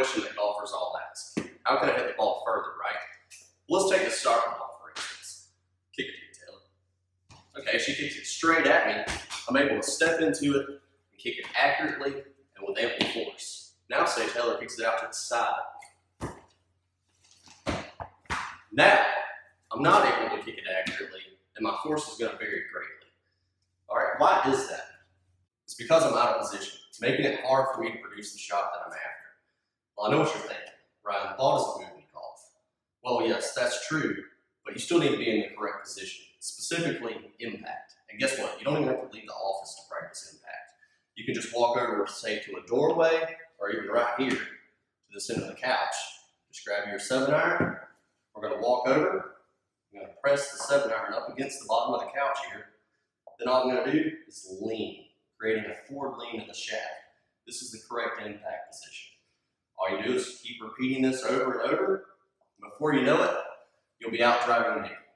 question that golfers all ask. How can I hit the ball further, right? Let's take a soccer ball, for instance. Kick it to you, Taylor. Okay, she kicks it straight at me. I'm able to step into it and kick it accurately and with ample force. Now say Taylor kicks it out to the side. Now, I'm not able to kick it accurately, and my force is going to vary greatly. All right, why is that? It's because I'm out of position, making it hard for me to produce the shot that I'm after. Well, I know what you're thinking. Ryan, ball doesn't move in golf. Well, yes, that's true, but you still need to be in the correct position, specifically impact. And guess what? You don't even have to leave the office to practice impact. You can just walk over, say, to a doorway, or even right here to the center of the couch. Just grab your seven iron. We're going to walk over. I'm going to press the seven iron up against the bottom of the couch here. Then all I'm going to do is lean, creating a forward lean of the shaft. This is the correct impact position. All you do is keep repeating this over and over. Before you know it, you'll be out driving. Let's not